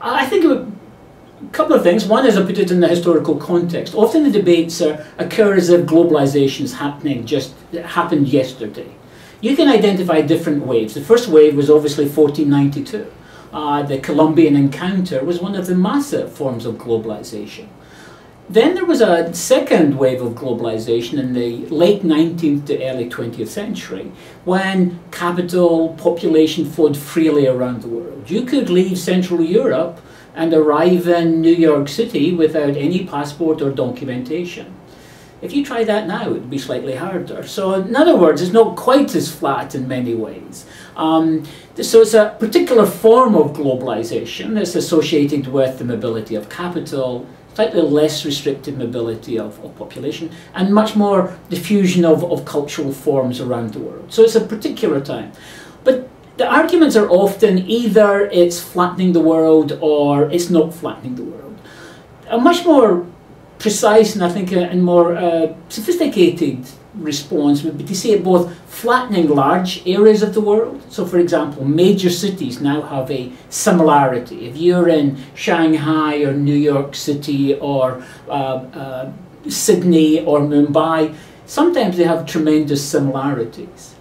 I think a couple of things. One is I put it in the historical context. Often the debates are, occur as if globalization is happening just happened yesterday. You can identify different waves. The first wave was obviously 1492. Uh, the Columbian encounter was one of the massive forms of globalization. Then there was a second wave of globalization in the late 19th to early 20th century when capital population flowed freely around the world. You could leave Central Europe and arrive in New York City without any passport or documentation. If you try that now, it would be slightly harder. So, in other words, it's not quite as flat in many ways. Um, so, it's a particular form of globalization that's associated with the mobility of capital, slightly less restricted mobility of, of population, and much more diffusion of, of cultural forms around the world. So, it's a particular time. But the arguments are often either it's flattening the world or it's not flattening the world. A much more precise and I think a, and more uh, sophisticated response would be to say both flattening large areas of the world. So, for example, major cities now have a similarity. If you're in Shanghai or New York City or uh, uh, Sydney or Mumbai, sometimes they have tremendous similarities.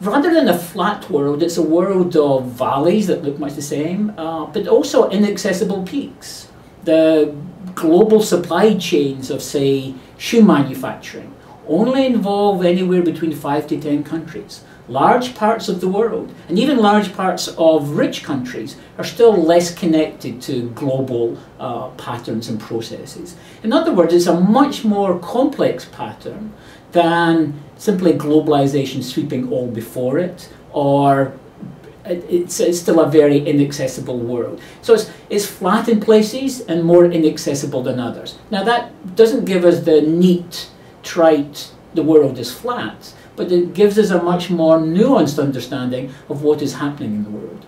Rather than a flat world, it's a world of valleys that look much the same, uh, but also inaccessible peaks. The global supply chains of, say, shoe manufacturing only involve anywhere between 5 to 10 countries. Large parts of the world, and even large parts of rich countries, are still less connected to global uh, patterns and processes. In other words, it's a much more complex pattern than simply globalization sweeping all before it or it's, it's still a very inaccessible world. So it's, it's flat in places and more inaccessible than others. Now that doesn't give us the neat, trite, the world is flat, but it gives us a much more nuanced understanding of what is happening in the world.